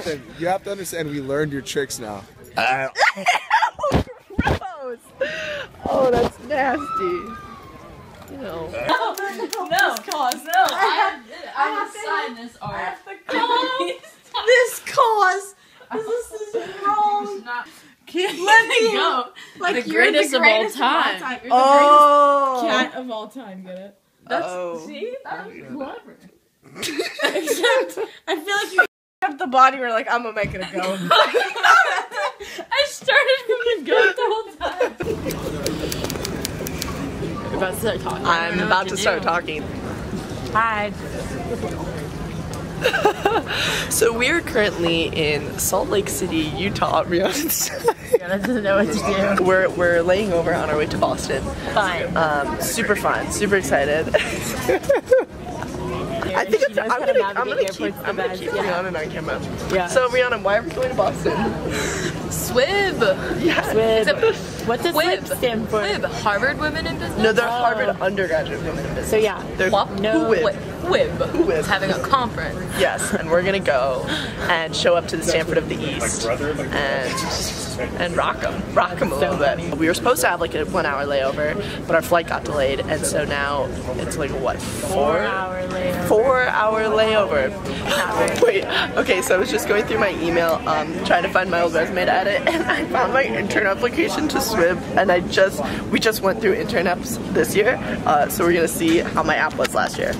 Sh- sh- Catherine, you have to understand we learned your tricks now. Uh, Gross. Oh, that's nasty. You know. No, cause no. I have, I have signed this art. This cause. This is wrong. Let me go. Like The you're greatest the of all greatest time. You're the Oh. greatest cat of all time. Get it? That's Oh. see, that was clever. Except I feel like you have the body where like I'm gonna make it a go. I started from the goat the whole time. You're about to start talking. I'm about to start talking. Hi. So we're currently in Salt Lake City, Utah. Rhiannon. Rhiannon doesn't know what to do. we're we're laying over on our way to Boston. Fine. Um, super fun, super excited. I think it's, I'm gonna, I'm gonna keep, I'm gonna keep Rhiannon on camera. Yeah. So Rhiannon, why are we going to Boston? Swib. Yeah. Swib. What does Swib. SWIB stand for? Swib. Harvard Women in Business. No, they're oh. Harvard undergraduate women in business. So yeah. They're Wap- who Whip. whip. Whib. Whib. Having a conference. Yes, and we're gonna go and show up to the Stanford of the East and and rock them, rock them a little bit. We were supposed to have like a one hour layover, but our flight got delayed, and so now it's like what four hour later. four hour layover. Wait, okay, so I was just going through my email, um, trying to find my old resume to edit, and I found my intern application to SWIB, and I just we just went through intern apps this year, uh, so we're gonna see how my app was last year.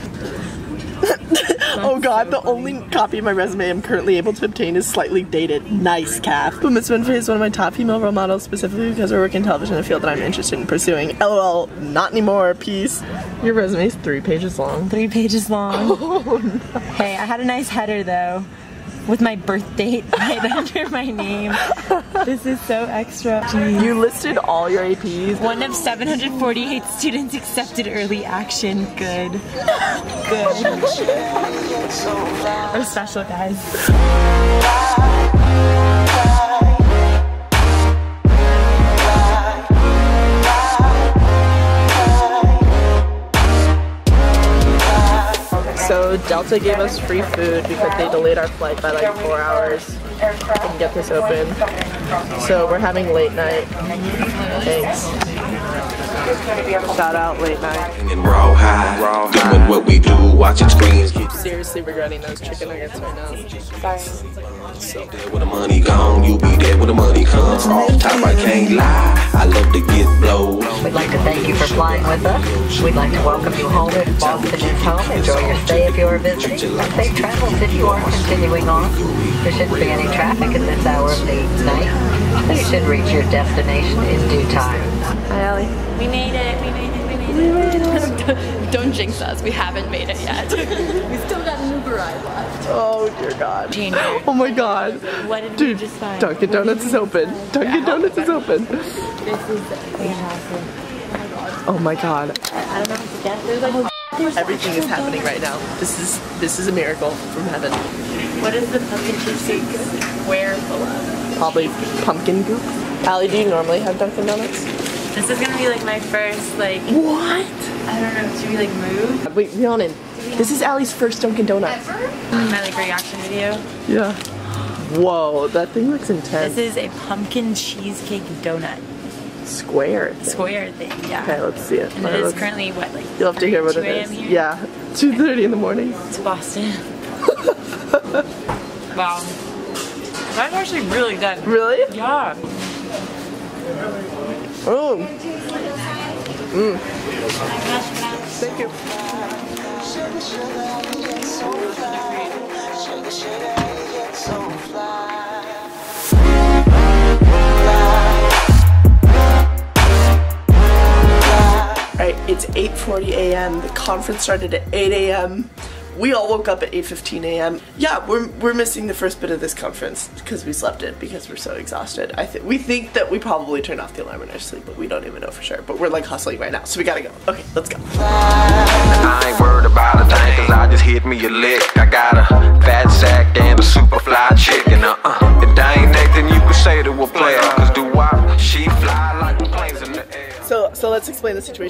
oh god, the only copy of my resume I'm currently able to obtain is slightly dated. Nice, Cath. But Miss Winfrey is one of my top female role models, specifically because work in television, a field that I'm interested in pursuing. LOL, not anymore, peace. Your resume is three pages long. Three pages long. Oh, hey, I had a nice header though, with my birth date right under my name. This is so extra. Jeez. You listed all your APs. One of 748 students accepted early action. Good. Good. We're special, guys. Delta gave us free food because they delayed our flight by like four hours. Didn't get this open. So we're having late night. Thanks. Shout out late night. and raw high, doing what we do, watching screens. Seriously regretting those chicken nuggets right now. So there where the money gone, you be there where the money comes. Off top, I can't lie. I love to get blow. We'd like to thank you for flying with us. We'd like to welcome you home. Boston is home. Enjoy your stay if you are visiting. Safe travels if you are continuing on. There shouldn't be any traffic at this hour of the night. So you should reach your destination in due time. Hi, Allie. We made it. We made it. We made it. Don't jinx us. We haven't made it yet. we still got an Uber ride left. Oh dear God. Oh my God. What did Dude, we just find? Dunkin' Donuts is open. Dunkin' Donuts is open. This is fantastic. Oh my God. I don't know what to guess. There's like oh, Everything is happening right now. This is this is a miracle from heaven. What is the pumpkin cheesecake where full of? Probably pumpkin goop. Allie, do you normally have Dunkin' Donuts? This is gonna be like my first like What? I don't know. Should we like move? Wait, Rhiannon. This is Allie's first Dunkin' Donuts. Ever? My like reaction video. Yeah. Whoa, that thing looks intense. This is a pumpkin cheesecake donut. Square. thing. Square thing, yeah. Okay, let's see it. And it is let's- currently what, like You'll have to hear what 2 it a.m. here? Yeah, 2.30 in the morning. It's Boston. wow. That's actually really good. Really? Yeah. Oh. Mm. Thank you. 8.40 a.m. The conference started at 8 a.m. We all woke up at 8.15 a.m. Yeah, we're, we're missing the first bit of this conference because we slept in because we're so exhausted. I think we think that we probably turned off the alarm in our sleep, but we don't even know for sure. But we're like hustling right now, so we gotta go. Okay, let's go. I ain't worried about a thing, cause I just hit me a lick. I got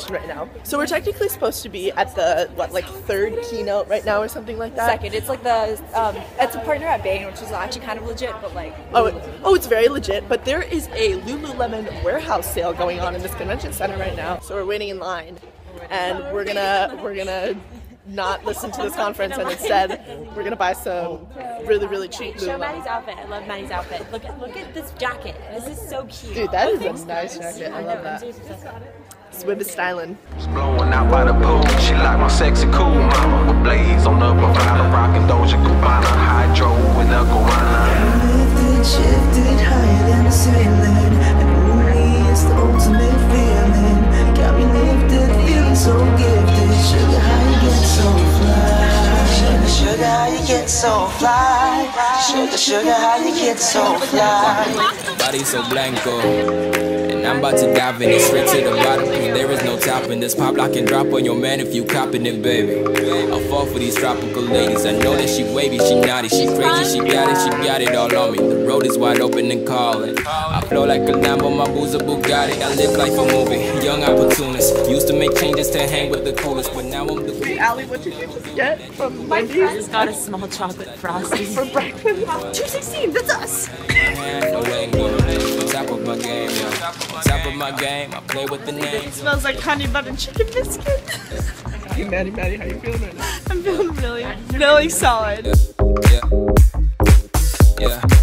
situation right now. So we're technically supposed to be at the what like third keynote right now or something like that. Second, it's like the um, it's a partner at Bain, which is actually kind of legit, but like Oh, it- oh, it's very legit. But there is a Lululemon warehouse sale going on in this convention center right now. So we're waiting in line, and we're gonna we're gonna not listen to this conference, and instead we're gonna buy some really really cheap Show Maddie's outfit. I love Maddie's outfit. Look at look at this jacket. This is so cute. Dude, that is a nice jacket. I love that. Swib is styling. Blowing out by the pool. She like my sexy cool mama. With blades on the provider. Rocking Doja Cubana. Hydro in the guarana. Lifted, shifted higher than the ceiling And only it's the ultimate feeling Got me lifted, feeling so gifted Sugar, how you get so fly Sugar, sugar, how you get so fly Sugar, sugar, how you get so fly Body so blanco. And I'm about to dive in it straight to the bottom. Cause there is no topping this pop lock and drop on your man if you copping it, baby. I fall for these tropical ladies. I know that she wavy, she naughty, she crazy, she got it, she got it all on me. The road is wide open and calling. I flow like a Lambo, my booze a Bugatti. I live like a movie, young opportunist. Used to make changes to hang with the coolest, but now I'm the Hey, Allie, what did you just get from My Wendy's? friend just got a small chocolate frosty. for breakfast? 216. That's us. Hand, no lingo. On top of my game, yo. Top of my game, I play with the names. smells like honey butter chicken biscuit. Hey, Maddie, Maddie, how you feeling right now? I'm feeling really, really solid. Yeah. Yeah.